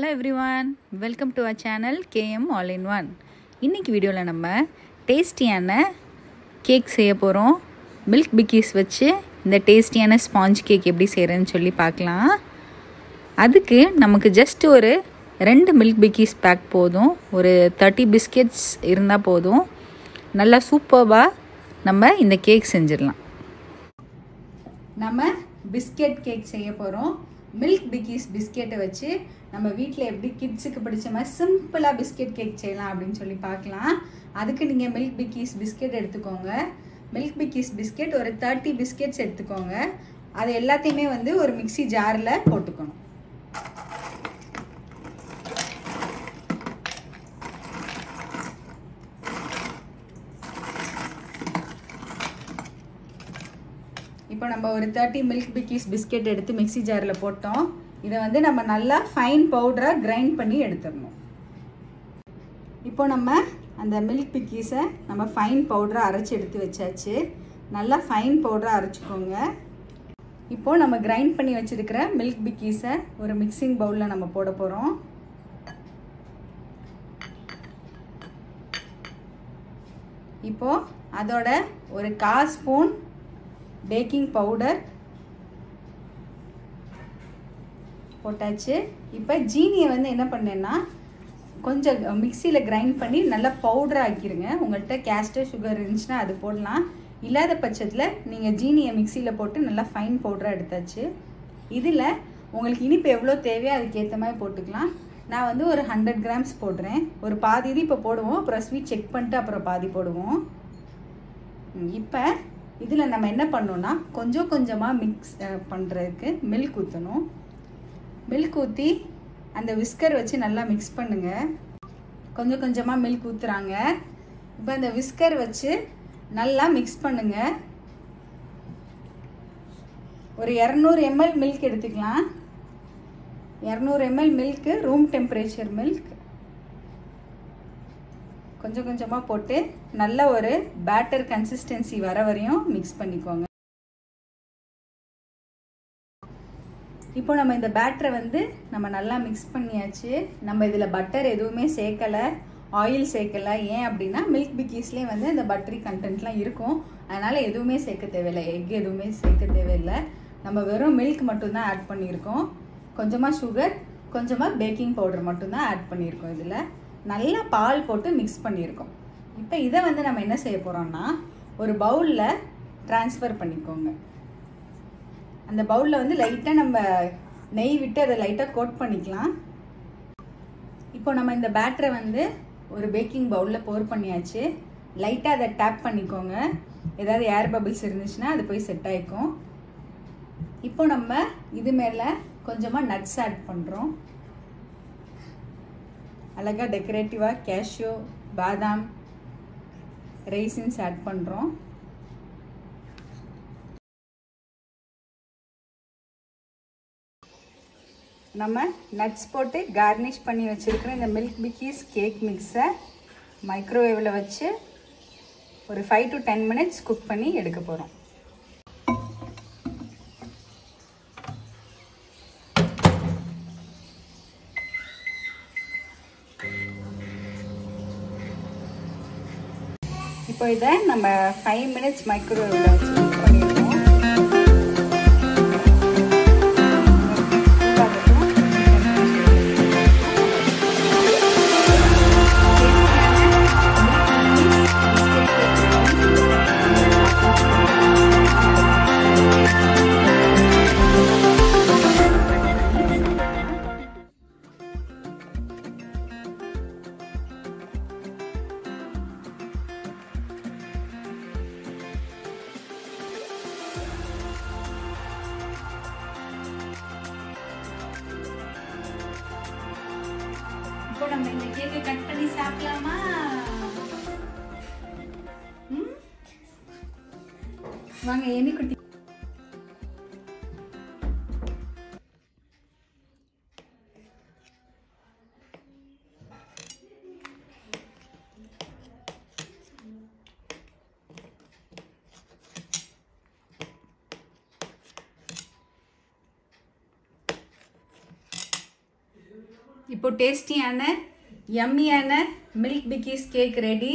Hello everyone welcome to our channel KM all in one இன்றைக்கி வீடியோவில் நம்ம டேஸ்டியான கேக் செய்ய போகிறோம் மில்க் பிக்கீஸ் வச்சு இந்த டேஸ்டியான ஸ்பாஞ்ச் கேக் எப்படி செய்கிறேன்னு சொல்லி பார்க்கலாம். அதுக்கு நமக்கு ஜஸ்ட் ஒரு ரெண்டு மில்க் பிக்கீஸ் பேக் போதும். ஒரு தேர்ட்டி பிஸ்கெட்ஸ் இருந்தால் போதும். நல்லா சூப்பர்வாக நம்ம இந்த கேக் செஞ்சிடலாம். நம்ம பிஸ்கெட் கேக் செய்ய போகிறோம் மில்க் பிக்கீஸ் பிஸ்கெட்டை வச்சு நம்ம வீட்டில் எப்படி கிட்ஸுக்கு பிடிச்ச மாதிரி சிம்பிளாக பிஸ்கெட் கேக் செய்யலாம் அப்படின்னு சொல்லி பார்க்கலாம். அதுக்கு நீங்கள் மில்க் பிக்கீஸ் பிஸ்கெட் எடுத்துக்கோங்க. மில்க் பிக்கீஸ் பிஸ்கெட் ஒரு தேர்ட்டி பிஸ்கெட்ஸ் எடுத்துக்கோங்க. அது எல்லாத்தையுமே வந்து ஒரு மிக்சி ஜாரில் போட்டுக்கணும். இப்போ நம்ம ஒரு தேர்ட்டி மில்க் பிக்கீஸ் பிஸ்கெட் எடுத்து மிக்சி ஜாரில் போட்டோம். இதை வந்து நம்ம நல்லா ஃபைன் பவுடராக கிரைண்ட் பண்ணி எடுத்துடணும். இப்போ நம்ம அந்த மில்க் பிக்கீஸை நம்ம ஃபைன் பவுடராக அரைச்சி எடுத்து வச்சாச்சு. நல்லா ஃபைன் பவுடராக அரைச்சிக்கோங்க. இப்போது நம்ம கிரைண்ட் பண்ணி வச்சுருக்கிற மில்க் பிக்கீஸை ஒரு மிக்சிங் பவுலில் நம்ம போட போகிறோம் இப்போது அதோட ஒரு கால் ஸ்பூன் பேக்கிங் பவுடர் போட்டாச்சு. இப்போ ஜீனியை வந்து என்ன பண்ணேன்னா கொஞ்சம் மிக்சியில் கிரைண்ட் பண்ணி நல்லா பவுடர் ஆக்கிடுங்க உங்கள்கிட்ட கேஸ்டர் சுகர் இருந்துச்சுன்னா அது போடலாம். இல்லாத பட்சத்தில் நீங்கள் ஜீனியை மிக்சியில் போட்டு நல்லா ஃபைன் பவுடராக எடுத்தாச்சு. இதில் உங்களுக்கு இனிப்பு எவ்வளோ தேவையோ அதுக்கேற்ற மாதிரி போட்டுக்கலாம். நான் வந்து ஒரு ஹண்ட்ரட் கிராம்ஸ் போடுறேன். ஒரு பாதி இது இப்போ போடுவோம். அப்புறம் ஸ்வீட் செக் பண்ணிட்டு அப்புறம் பாதி போடுவோம். இப்போ இதில் நம்ம என்ன பண்ணோன்னா கொஞ்சம் கொஞ்சமாக மிக்ஸ் பண்ணுறதுக்கு மில்க் ஊற்றணும் மில்க் ஊற்றி அந்த விஸ்கர் வச்சு நல்லா மிக்ஸ் பண்ணுங்கள் கொஞ்சம் கொஞ்சமாக மில்க் ஊற்றுறாங்க இப்போ அந்த விஸ்கர் வச்சு நல்லா மிக்ஸ் பண்ணுங்கள் ஒரு இரநூறு எம்எல் மில்க் எடுத்துக்கலாம். இரநூறு ml milk room temperature milk கொஞ்சம் கொஞ்சமாக போட்டு நல்ல ஒரு பேட்டர் கன்சிஸ்டன்சி வர வரையும் மிக்ஸ் பண்ணிக்கோங்க. இப்போ நம்ம இந்த பேட்டரை வந்து நம்ம நல்லா மிக்ஸ் பண்ணியாச்சு. நம்ம இதில் பட்டர் எதுவுமே சேர்க்கலை ஆயில் சேர்க்கலை. ஏன் அப்படின்னா மில்க் பிக்கீஸ்லேயே வந்து இந்த பட்டரி கண்டென்ட்லாம் இருக்கும். அதனால் எதுவுமே சேர்க்க தேவையில்லை. எக் எதுவுமே சேர்க்க தேவையில்லை. நம்ம வெறும் மில்க் மட்டும்தான் ஆட் பண்ணியிருக்கோம். கொஞ்சமாக சுகர் கொஞ்சமாக பேக்கிங் பவுடர் மட்டும்தான் ஆட் பண்ணியிருக்கோம் இதில். நல்லா பால் போட்டு மிக்ஸ் பண்ணியிருக்கோம். இப்போ இதை வந்து நம்ம என்ன செய்ய போகிறோம்னா ஒரு பவுலில் ட்ரான்ஸ்ஃபர் பண்ணிக்கோங்க. அந்த பவுலில் வந்து லைட்டாக நம்ம நெய் விட்டு அதை லைட்டாக கோட் பண்ணிக்கலாம். இப்போ நம்ம இந்த பேட்டரை வந்து ஒரு பேக்கிங் பவுலில் போர் பண்ணியாச்சு. லைட்டாக அதை டேப் பண்ணிக்கோங்க. ஏதாவது ஏர் பபிள்ஸ் இருந்துச்சுன்னா அது போய் செட் ஆகிக்கும் இப்போ நம்ம இது மேலே கொஞ்சமாக நட்ஸ் ஆட் பண்ணுறோம் அழகாக டெக்கரேட்டிவாக கேஷ்யூ பாதாம் ரைசின்ஸ் ஆட் பண்ணுறோம் நம்ம நட்ஸ் போட்டு கார்னிஷ் பண்ணி வச்சுருக்கிற இந்த மில்க் பிக்கீஸ் கேக் மிக்ஸை மைக்ரோவேவில் வச்சு ஒரு five to ten minutes cook பண்ணி எடுக்க போகிறோம் இப்போ இதை நம்ம ஃபைவ் மினிட்ஸ் மைக்ரோவேவில் வச்சு பண்ணிடுவோம் நம்ம இந்த கேக்கை கட் பண்ணி சாப்பிடலாமா? வாங்க எண்ணி குட்டி இப்போ டேஸ்டியான யம்மியான மில்க் பிக்கிஸ் கேக் ரெடி